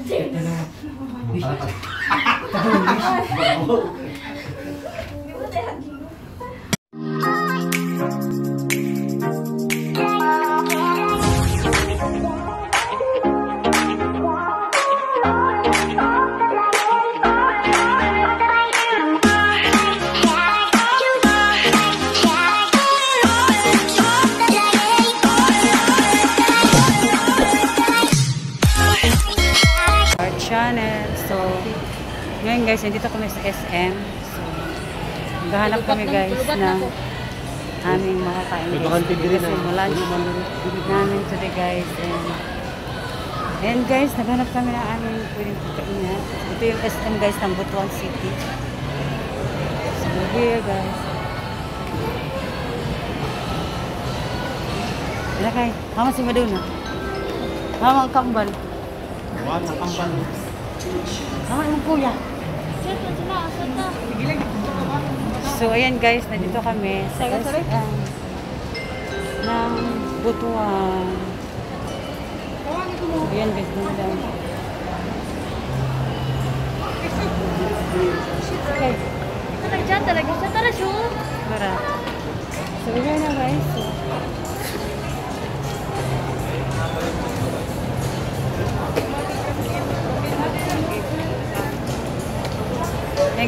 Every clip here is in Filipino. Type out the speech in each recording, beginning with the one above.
感じです。guys, nandito kami sa SM. So, maghahanap kami guys ng aming makakain guys. Kasi mo lunch namin today guys. And, and guys, naghanap kami ng aming pwedeng kainan. Ito yung SM guys ng Butuan City. So, here guys. Wala kay, hama si Maduna. Hama ang kambal. Wala ang kampal. Hama yung kuya. So, ayan guys, nandito kami sa SM ng Butuan. Ayan guys, dito lang. Okay, Talaga talaga siya. Tara, show. para. So, ayan na guys. So,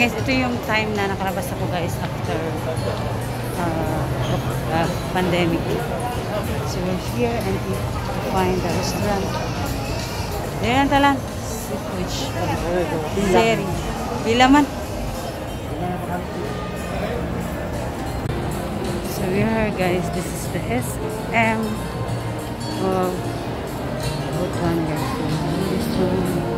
guys, ito yung time na nakalabas ako guys after uh, uh, pandemic. So we're here and we find the restaurant. Ayan talan. Which Zeri. Pila man. So we are guys, this is the SM of Butuan guys. This one.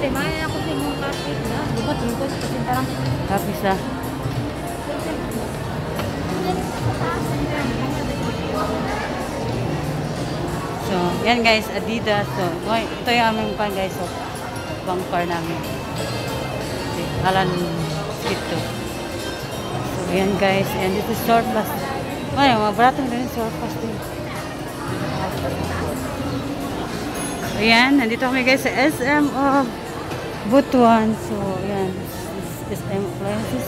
Timayan ako sa inyong kapit na. Lubot, lubot. Kasi parang Tapos ah. So, yan guys, Adidas. So, okay, ito yung aming pan guys. So, bumper namin. Okay, Alan Skito. So, yan guys. And this is surplus. Ay, mga barato na rin surplus din. So, yan. Nandito kami guys sa SM of Butuan. So, yan. This is SM appliances.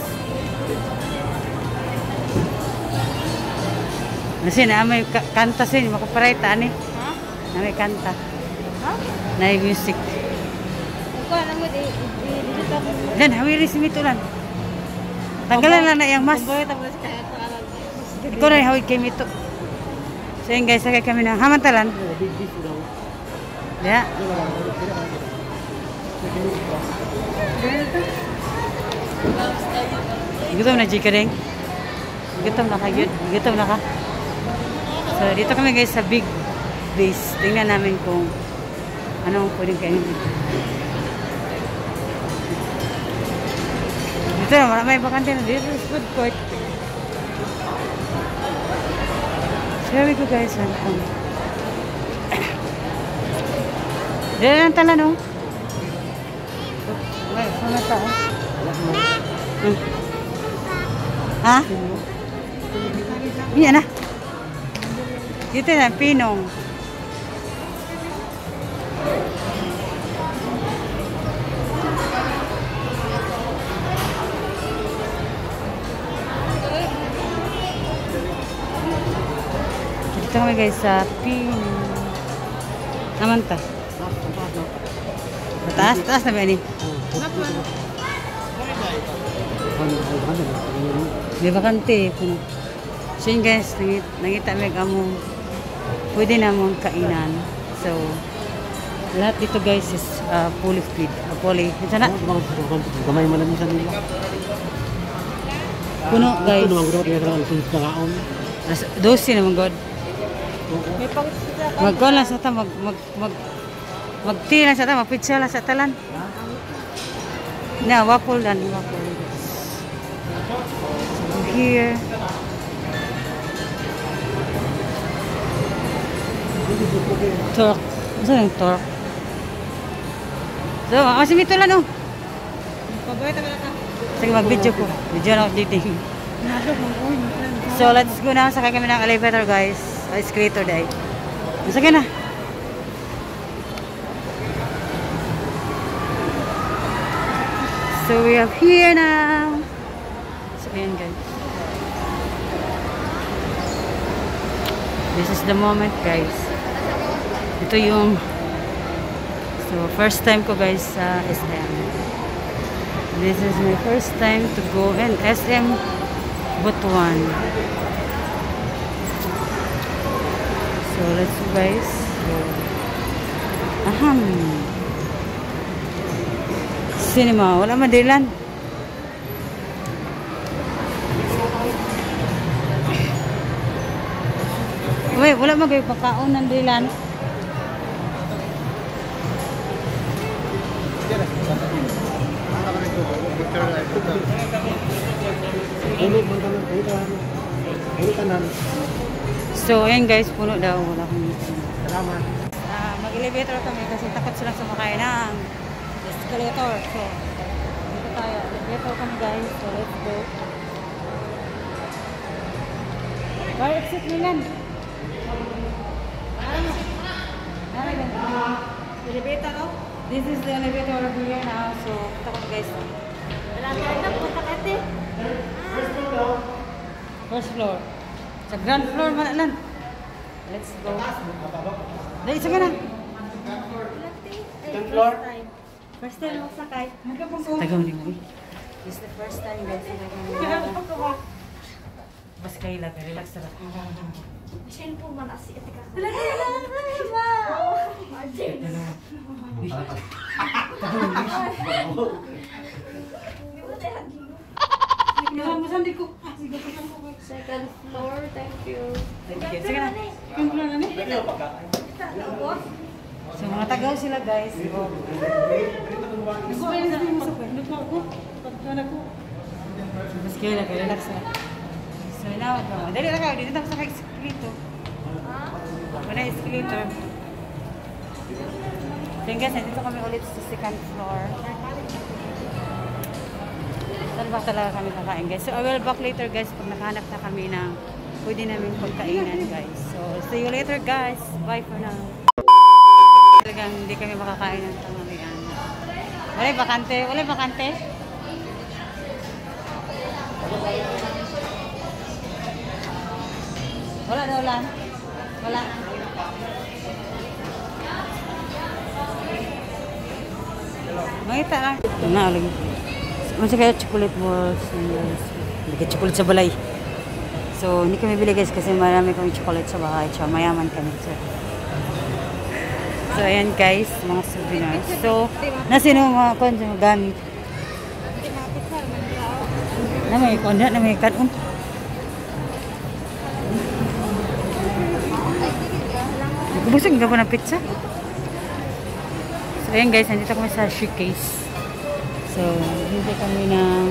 Kasi na may ka- kanta sin, makaparayta ani. Ha? Na may kanta. Ha? Na may music. Ikaw, alam mo, di, di, dito ako. Dan, hawiri si Mito lang. Tanggalan lang na yung mas. Kumbaga, tapos kaya ito alam. Ikaw na yung hawig kay Mito. So yun guys, sagay kami ng hamantalan. Ya. Gutom na, Jika Deng. Gutom na ka, yun. Gutom na ka. So, dito kami guys sa big base. Tingnan namin kung anong pwedeng kainin dito. Dito na, marami bakante na. Dito is food court. We go guys. Ano. Dito lang tala no? Tao. Hmm. Ha? Yan na. Dito na, pinong. Dito kami guys sa pinong. Naman ta. Taas, taas na ba ni? May bakante. Puno. So yun guys, nangit, nangita may among pwede namon kainan. So, lahat dito guys is uh, fully feed. Uh, fully, ito na, Gamay man lang sa nila. puno guys. Ito naman gudot kaya lang kangaon. As, 12 naman god. Magkuhan lang sa ta, mag, mag, mag, mag tea lang sa ta, magpitsa lang sa talan. Na, waffle lang, waffle. So, here. Tork. Saan yung tork? So, kasi mito lang, oh. Paboy, tagal ka. Sige, mag-video ko. Video na ako dito. So, let's go na. Sakay kami ng elevator, guys. Escalator, dahil. Sakay na. So, we are here now. So, ayan, guys. This is the moment, guys. Ito yung So, first time ko guys sa SM. This is my first time to go in SM Butuan. So, let's go guys. So, aham. Cinema. Wala madilan. Wait, wala magay pagkaon ng dilan. So, ayan guys, puno daw. Wala akong Salamat. Ah, mag-elevator kami kasi takot silang sumakay ng escalator. So, dito tayo. Elevator kami guys. So, let's go. Where exit nilan? Elevator, no? This is the elevator over here now. So, punta kami guys. Wala tayo na punta kate. First floor. Sa ground floor, manalan. Let's go. Dali, sige na. Second floor. First time ako sakay. Tagaw ni mo. This is the first time guys. Bas kayo lang, relax na lang. Masin po man asi. Wala ka na. Wow. Imagine. Second floor, thank you. Thank you. Sige na. So mga tagaw sila guys. Bas kayo lang, relax na. So now, uh, dali na kayo. Dito na sa escalator. Wala escalator. Then guys, nandito kami ulit sa second floor. Saan ba talaga kami kakain guys? So I will back later guys pag nakahanap na kami ng pwede namin pagkainan guys. So see you later guys. Bye for now. Talagang hindi kami makakain ng tanghalian. Wala bakante? Wala bakante? Wala daw lang. Wala. Mangita lang. Na, lagi. Masa kaya chocolate balls. Ka chocolate sa balay. So, hindi kami bili guys kasi marami kami chocolate sa bahay. Tsaka mayaman kami. So, so ayan guys, mga souvenirs. So, nasino mga kon sa gamit? Na may konda, na may kanon. Busog ka po ng pizza. So, ayan guys, nandito kami sa showcase. So, hindi kami ng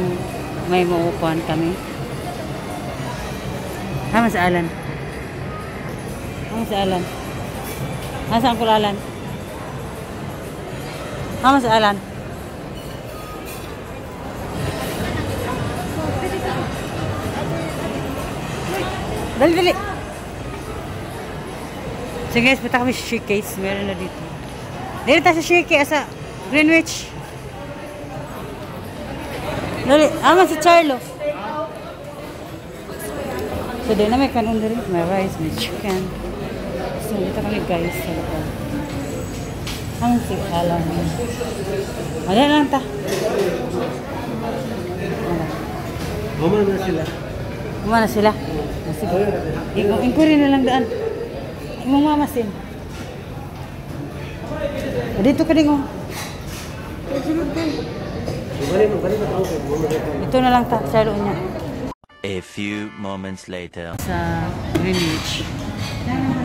may maupuan kami. Hama sa Alan. Hama sa Alan. Nasaan ko Alan? Hama sa Alan. Dali, dali. So guys, punta kami sa showcase. Meron na dito. Dito tayo sa showcase sa Greenwich. Dali, ama si Charlo. So, doon na may kanon din. May rice, may chicken. So, dito kami guys sa loob. Ang si Alan. Wala lang ta. Mama na sila. Kumana sila. Ah, Sige. Inquiry na lang daan. Imong mamasin. Ah, Dito ka din oh. Ito. Na lang ta. Sa loob niya. A few moments later. sa Greenwich.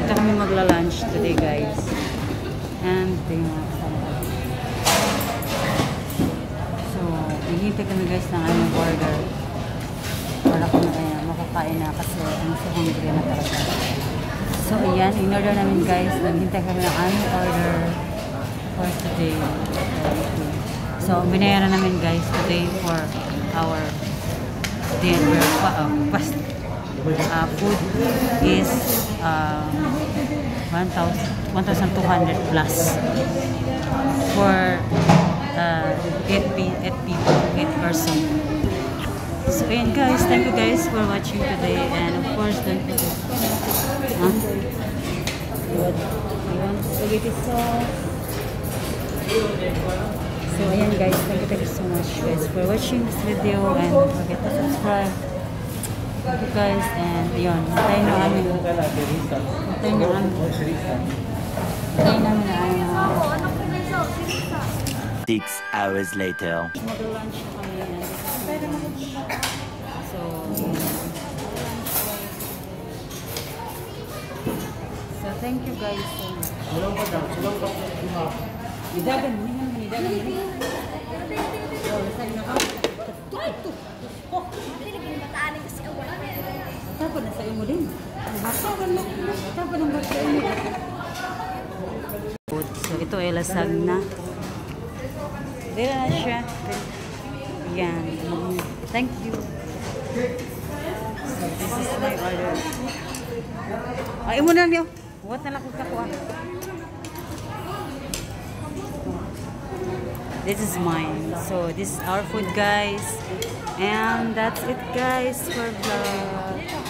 Ito kami magla-lunch today, guys. And ito yung mga kasama ko. So, hihintay kami guys ng aming burger. Para kami kaya makakain na kasi ano sa hungry na talaga. So, ayan. In-order namin guys. Naghintay kami ng aming order for today. So, binayaran namin guys today for our dinner. Uh, uh, food is um, 1,000 1,200 plus for uh, 8, pe- 8 people, 8 person. So, ayan guys. Thank you guys for watching today. And of course, don't forget. Huh? You want, spaghetti? So, ayan guys. Thank you, thank so much guys for watching this video. And don't forget to subscribe. Guys. And yun. Hintayin na namin. Hintayin na namin. Hintayin namin na ano. Six hours later. Mag-lunch kami. So, so thank you guys so much. Idagan mo, idagan mo, idagan mo. Oh, saan na ka? Ito, ito. Oh, Hindi naging bataan ni kasi awal. tapon na sa imo din. Tapon na. Tapon ang bata imo. So, ito ay lasag na. Dila na siya. Yan. Thank you. So, this is my order. Ay, mo na niyo. What na lang kung kakuha. This is mine. So, this is our food, guys. And that's it, guys, for vlog.